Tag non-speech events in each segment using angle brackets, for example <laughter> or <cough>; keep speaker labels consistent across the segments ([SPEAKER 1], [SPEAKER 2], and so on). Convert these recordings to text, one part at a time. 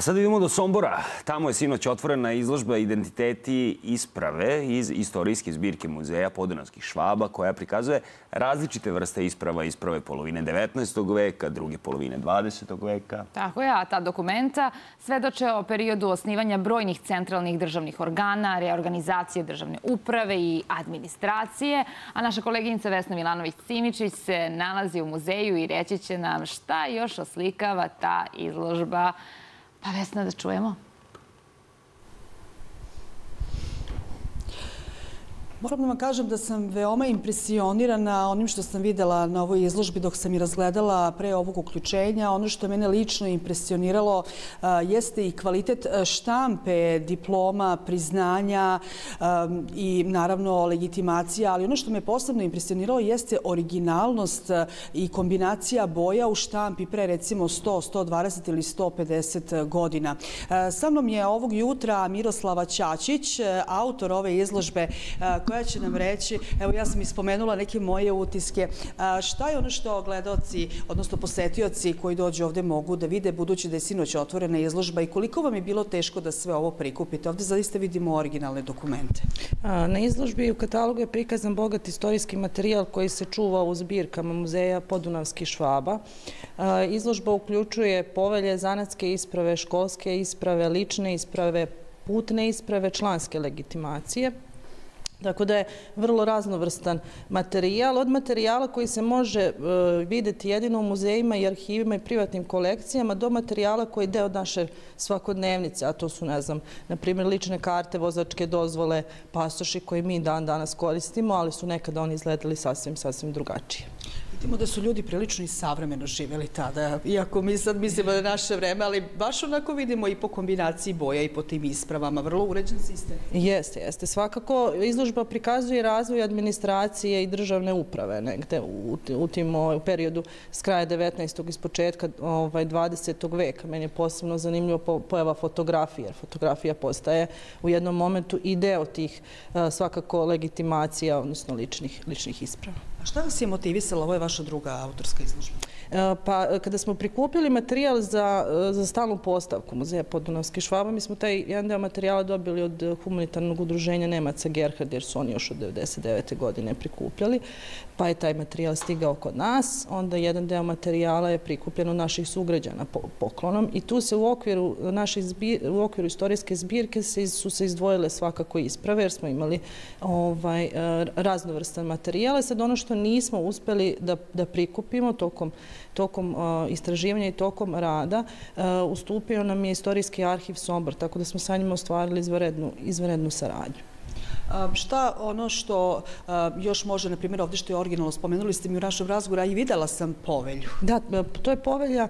[SPEAKER 1] A sada idemo do Sombora. Tamo je sinoć otvorena izložba identiteti isprave iz istorijske zbirke muzeja Podunavskih švaba koja prikazuje različite vrste isprava, isprave polovine 19. veka, druge polovine 20. veka.
[SPEAKER 2] Tako je, a ta dokumenta svedoče o periodu osnivanja brojnih centralnih državnih organa, reorganizacije državne uprave i administracije, a naša koleginica Vesna Milanović-Cimičić se nalazi u muzeju i reći će nam šta još oslikava ta izložba Pa Vesna da čujemo.
[SPEAKER 3] Moram da vam kažem da sam veoma impresionirana onim što sam videla na ovoj izložbi dok sam i razgledala pre ovog uključenja. Ono što mene lično impresioniralo jeste i kvalitet štampe, diploma, priznanja i naravno legitimacija, ali ono što me posebno impresioniralo jeste originalnost i kombinacija boja u štampi pre recimo 100, 120 ili 150 godina. Sa mnom je ovog jutra Miroslava Ćačić, autor ove izložbe koja će nam reći, evo ja sam ispomenula neke moje utiske, šta je ono što gledalci, odnosno posetioci koji dođu ovde mogu da vide, budući da je sinoć otvorena izložba i koliko vam je bilo teško da sve ovo prikupite? Ovde zaista vidimo originalne dokumente.
[SPEAKER 4] Na izložbi u katalogu je prikazan bogat istorijski materijal koji se čuva u zbirkama muzeja Podunavski švaba. Izložba uključuje povelje, zanatske isprave, školske isprave, lične isprave, putne isprave, članske legitimacije. Tako da je vrlo raznovrstan materijal, od materijala koji se može e, videti jedino u muzejima i arhivima i privatnim kolekcijama, do materijala koji je deo naše svakodnevnice, a to su, ne znam, na primjer, lične karte, vozačke dozvole, pasoši koje mi dan danas koristimo, ali su nekada oni izgledali sasvim, sasvim drugačije.
[SPEAKER 3] Vidimo da su ljudi prilično i savremeno živjeli tada, iako mi sad mislimo da naše vreme, ali baš onako vidimo i po kombinaciji boja i po tim ispravama, vrlo uređen sistem.
[SPEAKER 4] Jeste, jeste. Svakako izložba prikazuje razvoj administracije i državne uprave negde u, u tim u periodu s kraja 19. iz početka ovaj, 20. veka. Meni je posebno zanimljivo pojava fotografije, jer fotografija postaje u jednom momentu i deo tih svakako legitimacija, odnosno ličnih, ličnih isprava.
[SPEAKER 3] A šta vas je motivisalo? Ovo je vaša druga autorska izložba.
[SPEAKER 4] E, pa, kada smo prikupili materijal za, za stalnu postavku Muzeja Podunavske švaba, mi smo taj jedan deo materijala dobili od humanitarnog udruženja Nemaca Gerhard, jer su oni još od 99. godine prikupljali, pa je taj materijal stigao kod nas. Onda jedan deo materijala je prikupljen od naših sugrađana poklonom i tu se u okviru, naše u okviru istorijske zbirke se, su se izdvojile svakako isprave, jer smo imali ovaj, e, raznovrstan materijal. Sad ono što nismo uspeli da, da prikupimo tokom tokom istraživanja i tokom rada ustupio nam je istorijski arhiv Sombor, tako da smo sa njima ostvarili izvarednu, izvarednu saradnju.
[SPEAKER 3] Šta ono što još može, na primjer, ovdje što je originalno, spomenuli ste mi u našem razgovoru, a i videla sam povelju.
[SPEAKER 4] Da, to je povelja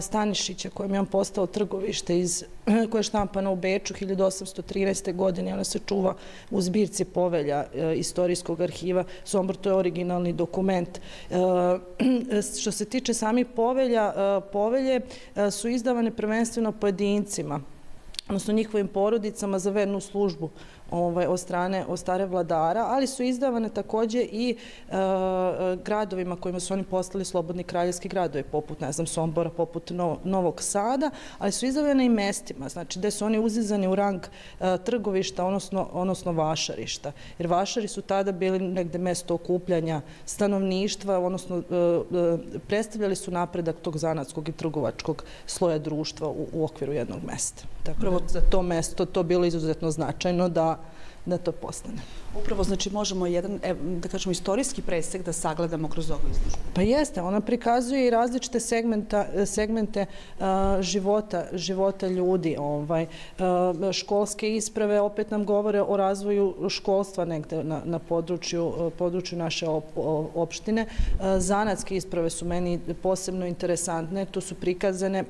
[SPEAKER 4] Stanišića kojom je on postao trgovište iz <clears throat> koja je štampana u Beču 1813. godine. Ona se čuva u zbirci povelja istorijskog arhiva. Sombor, to je originalni dokument. <clears throat> Što se tiče samih povelja, povelje su izdavane prvenstveno pojedincima odnosno njihovim porodicama za vernu službu ovaj, od strane od stare vladara, ali su izdavane takođe i e, gradovima kojima su oni postali slobodni kraljevski gradovi, poput, ne znam, Sombora, poput Novog Sada, ali su izdavane i mestima, znači gde su oni uzizani u rang e, trgovišta, odnosno, odnosno vašarišta. Jer vašari su tada bili negde mesto okupljanja stanovništva, odnosno e, predstavljali su napredak tog zanatskog i trgovačkog sloja društva u, u okviru jednog mesta. Tako da za to mesto to bilo izuzetno značajno da da to postane.
[SPEAKER 3] Upravo, znači, možemo jedan, da kažemo, istorijski presek da sagledamo kroz ovu izložbu.
[SPEAKER 4] Pa jeste, ona prikazuje i različite segmenta, segmente života, života ljudi. Ovaj, školske isprave opet nam govore o razvoju školstva negde na, na području, području naše opštine. Zanatske isprave su meni posebno interesantne. Tu su prikazane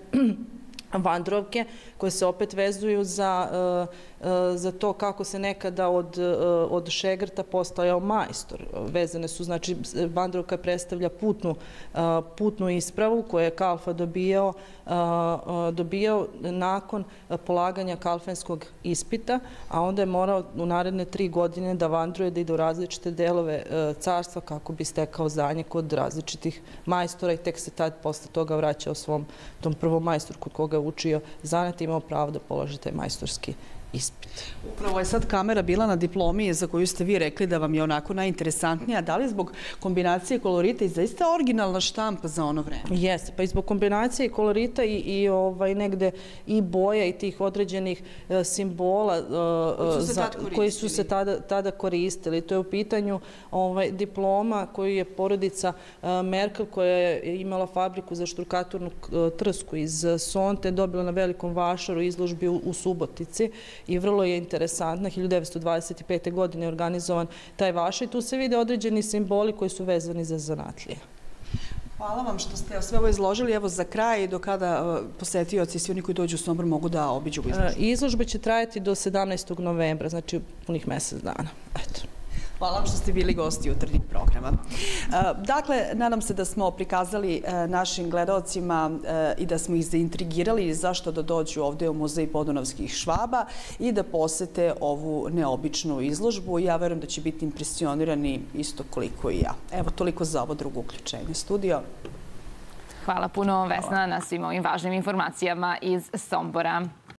[SPEAKER 4] vandrovke koje se opet vezuju za, e, e, za to kako se nekada od, e, od šegrta postajao majstor. Vezane su, znači, vandrovka predstavlja putnu, putnu ispravu koju je Kalfa dobijao, dobijao nakon polaganja kalfenskog ispita, a onda je morao u naredne tri godine da vandruje, da ide u različite delove carstva kako bi stekao zanje kod različitih majstora i tek se tad posle toga vraćao svom tom prvom majstoru kod koga učio zanat imao pravo da položi taj majstorski ispit.
[SPEAKER 3] Upravo je sad kamera bila na diplomi za koju ste vi rekli da vam je onako najinteresantnija. Da li zbog kombinacije kolorita i zaista originalna štampa za ono vreme?
[SPEAKER 4] Jeste, pa i zbog kombinacije kolorita i, i ovaj, negde i boja i tih određenih e, simbola e,
[SPEAKER 3] se
[SPEAKER 4] za- koji su se tada, tada koristili. To je u pitanju ovaj, diploma koju je porodica e, Merkel koja je imala fabriku za šturkaturnu e, trsku iz Sonte dobila na velikom vašaru izložbi u, u Subotici i vrlo je interesantna. 1925. godine je organizovan taj vašar i tu se vide određeni simboli koji su vezani za zanatlije.
[SPEAKER 3] Hvala vam što ste sve ovo izložili. Evo za kraj, do kada e, posetioci i svi oni koji dođu u Sombor mogu da obiđu ovu izložbu.
[SPEAKER 4] E, Izložba će trajati do 17. novembra, znači punih mesec dana. Eto.
[SPEAKER 3] Hvala vam što ste bili gosti jutarnjeg programa. E, Dakle, nadam se da smo prikazali e, našim gledalcima e, i da smo ih zaintrigirali zašto da dođu ovde u Muzej Podunavskih švaba i da posete ovu neobičnu izložbu. Ja verujem da će biti impresionirani isto koliko i ja. Evo, toliko za ovo drugo uključenje. Studio.
[SPEAKER 2] Hvala puno Vesna na svim ovim važnim informacijama iz Sombora.